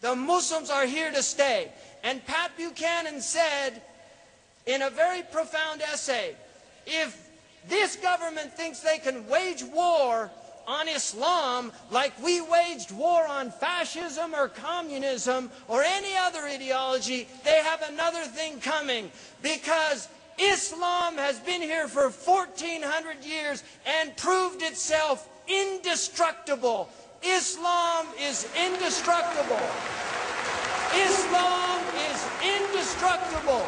The Muslims are here to stay. And Pat Buchanan said in a very profound essay, if this government thinks they can wage war on Islam like we waged war on fascism or communism or any other ideology, they have another thing coming because Islam has been here for 1400 years and proved itself indestructible. Islam is indestructible. Islam is indestructible.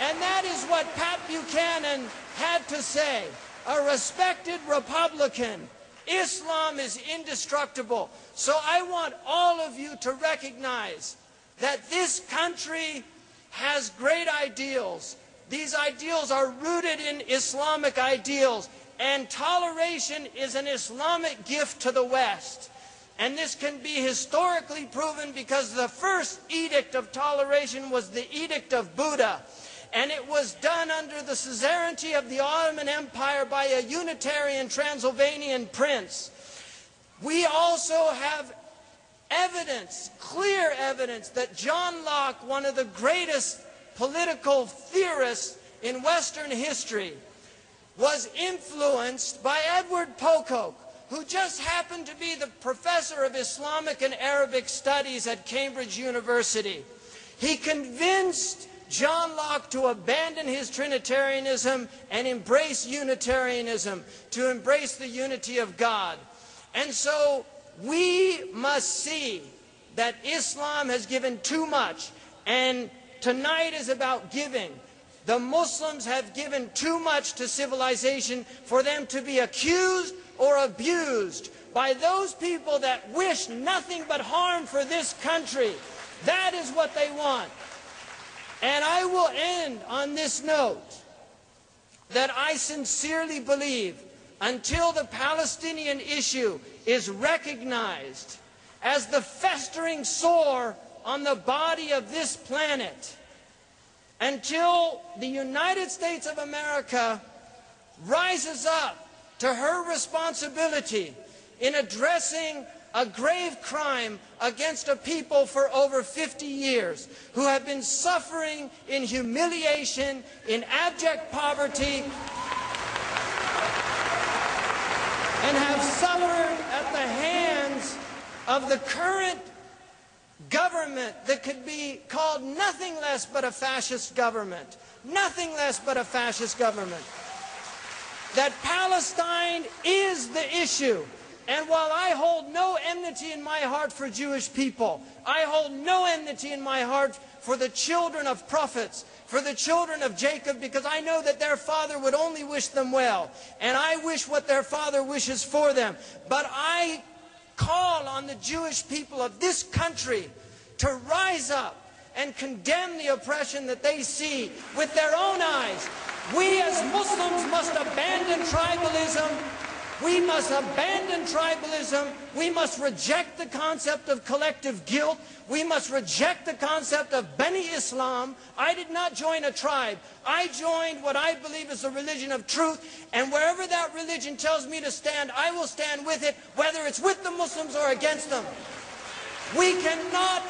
And that is what Pat Buchanan had to say. A respected Republican. Islam is indestructible. So I want all of you to recognize that this country has great ideals. These ideals are rooted in Islamic ideals. And toleration is an Islamic gift to the West. And this can be historically proven because the first edict of toleration was the Edict of Buda. And it was done under the suzerainty of the Ottoman Empire by a Unitarian Transylvanian prince. We also have evidence, clear evidence, that John Locke, one of the greatest political theorists in Western history, was influenced by Edward Pococke who just happened to be the professor of Islamic and Arabic studies at Cambridge University. He convinced John Locke to abandon his Trinitarianism and embrace Unitarianism, to embrace the unity of God. And so we must see that Islam has given too much, and tonight is about giving. The Muslims have given too much to civilization for them to be accused or abused by those people that wish nothing but harm for this country. That is what they want. And I will end on this note that I sincerely believe until the Palestinian issue is recognized as the festering sore on the body of this planet, until the United States of America rises up to her responsibility in addressing a grave crime against a people for over 50 years who have been suffering in humiliation, in abject poverty, and have suffered at the hands of the current government that could be called nothing less but a fascist government. Nothing less but a fascist government that Palestine is the issue. And while I hold no enmity in my heart for Jewish people, I hold no enmity in my heart for the children of prophets, for the children of Jacob, because I know that their father would only wish them well. And I wish what their father wishes for them. But I call on the Jewish people of this country to rise up and condemn the oppression that they see with their own eyes we as Muslims must abandon tribalism. We must abandon tribalism. We must reject the concept of collective guilt. We must reject the concept of Bani Islam. I did not join a tribe. I joined what I believe is the religion of truth. And wherever that religion tells me to stand, I will stand with it, whether it's with the Muslims or against them. We cannot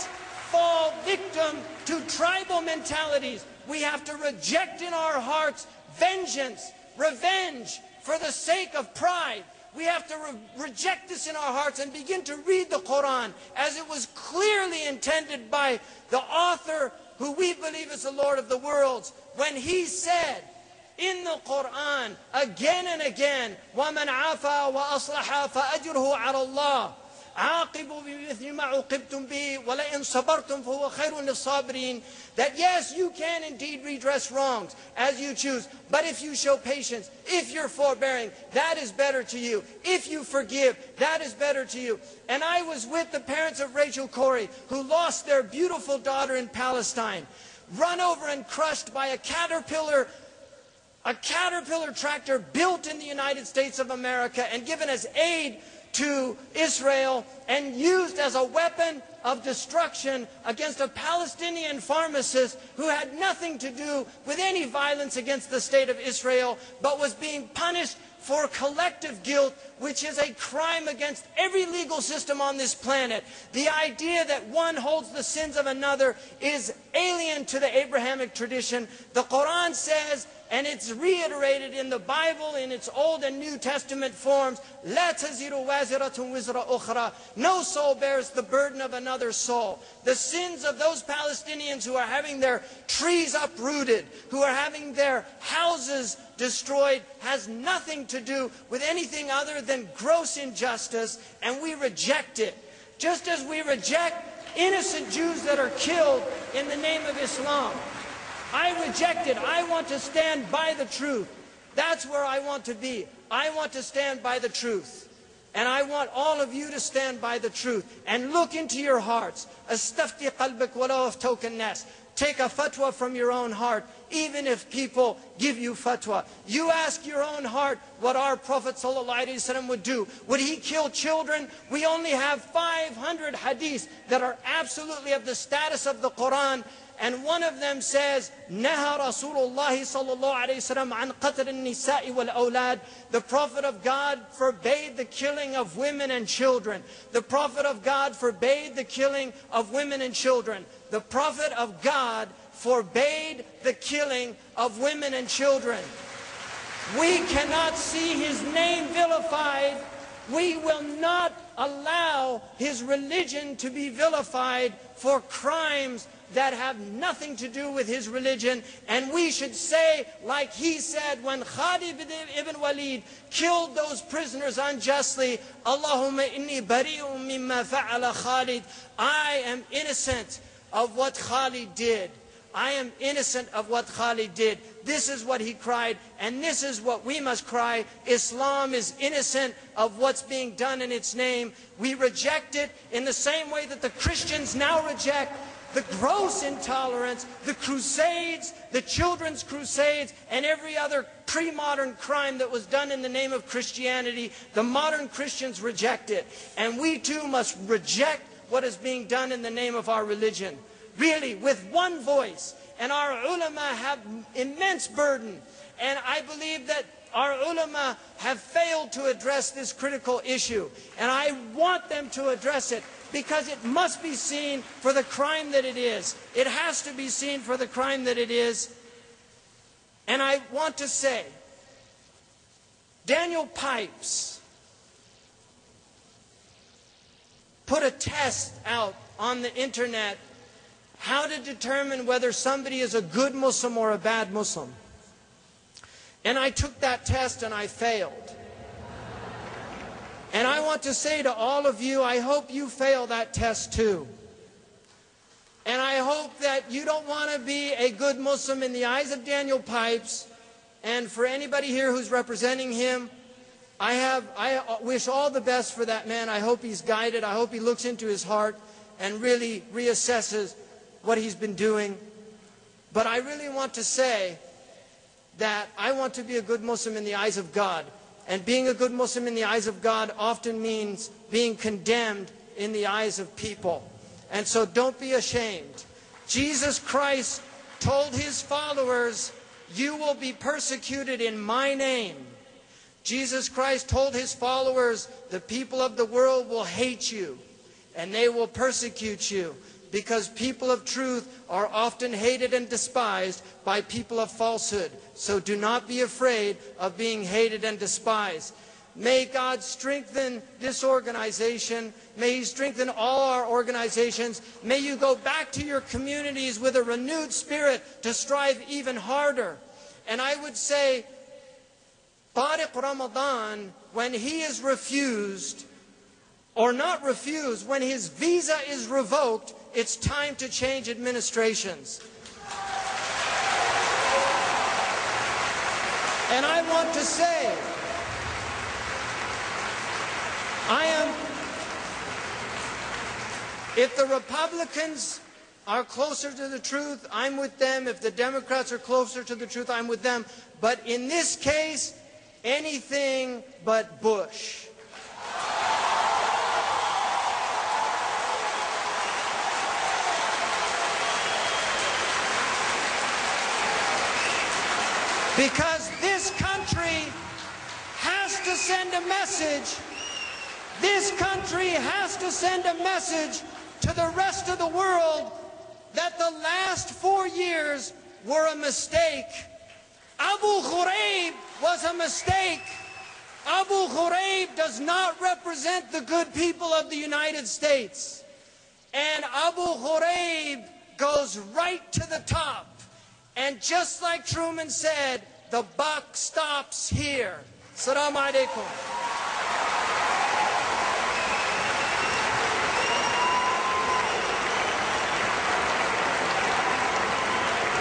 fall victim to tribal mentalities. We have to reject in our hearts vengeance, revenge for the sake of pride. We have to re reject this in our hearts and begin to read the Quran as it was clearly intended by the author who we believe is the Lord of the worlds when he said in the Quran again and again وَمَنْ عَفَى وَأَصْلَحَ فَأَجْرُهُ عَلَى اللَّهِ عاقبوا بمثل ما عوقبتم به ولئن صبرتم فهو خير للصابرين that yes you can indeed redress wrongs as you choose but if you show patience if you're forbearing that is better to you if you forgive that is better to you and I was with the parents of Rachel Corrie who lost their beautiful daughter in Palestine run over and crushed by a caterpillar a caterpillar tractor built in the United States of America and given as aid to Israel and used as a weapon of destruction against a Palestinian pharmacist who had nothing to do with any violence against the state of Israel, but was being punished for collective guilt, which is a crime against every legal system on this planet. The idea that one holds the sins of another is alien to the Abrahamic tradition. The Quran says, and it's reiterated in the Bible in its Old and New Testament forms, لا تزر وازرة وزر أخرى. No soul bears the burden of another soul. The sins of those Palestinians who are having their trees uprooted, who are having their houses destroyed has nothing to do with anything other than gross injustice, and we reject it. Just as we reject innocent Jews that are killed in the name of Islam. I reject it. I want to stand by the truth. That's where I want to be. I want to stand by the truth. And I want all of you to stand by the truth and look into your hearts. Take a fatwa from your own heart even if people give you fatwa. You ask your own heart what our Prophet ﷺ would do. Would he kill children? We only have 500 hadiths that are absolutely of the status of the Quran. And one of them says, Naha Rasulullah an qatr nisa'i wal awlad. The Prophet of God forbade the killing of women and children. The Prophet of God forbade the killing of women and children. The Prophet of God forbade the killing of women and children. We cannot see his name vilified. We will not allow his religion to be vilified for crimes that have nothing to do with his religion. And we should say, like he said when Khalid ibn Walid killed those prisoners unjustly, Allahumma inni bari'un mimma fa'ala Khalid. I am innocent of what Khalid did. I am innocent of what Khalid did. This is what he cried, and this is what we must cry. Islam is innocent of what's being done in its name. We reject it in the same way that the Christians now reject the gross intolerance, the crusades, the children's crusades, and every other pre-modern crime that was done in the name of Christianity, the modern Christians reject it. And we too must reject what is being done in the name of our religion. Really, with one voice. And our ulama have immense burden. And I believe that our ulama have failed to address this critical issue. And I want them to address it because it must be seen for the crime that it is. It has to be seen for the crime that it is. And I want to say, Daniel Pipes put a test out on the internet how to determine whether somebody is a good Muslim or a bad Muslim. And I took that test and I failed. And I want to say to all of you, I hope you fail that test too. And I hope that you don't want to be a good Muslim in the eyes of Daniel Pipes. And for anybody here who's representing him, I, have, I wish all the best for that man. I hope he's guided. I hope he looks into his heart and really reassesses what he's been doing. But I really want to say that I want to be a good Muslim in the eyes of God. And being a good Muslim in the eyes of God often means being condemned in the eyes of people. And so don't be ashamed. Jesus Christ told his followers, You will be persecuted in my name. Jesus Christ told his followers, The people of the world will hate you and they will persecute you because people of truth are often hated and despised by people of falsehood. So do not be afraid of being hated and despised. May God strengthen this organization. May He strengthen all our organizations. May you go back to your communities with a renewed spirit to strive even harder. And I would say, Tariq Ramadan, when he is refused, or not refused, when his visa is revoked, it's time to change administrations. And I want to say, I am, if the Republicans are closer to the truth, I'm with them. If the Democrats are closer to the truth, I'm with them. But in this case, anything but Bush. Because this country has to send a message. This country has to send a message to the rest of the world that the last four years were a mistake. Abu Ghraib was a mistake. Abu Ghraib does not represent the good people of the United States. And Abu Ghraib goes right to the top. And just like Truman said, the buck stops here. Salam alaikum.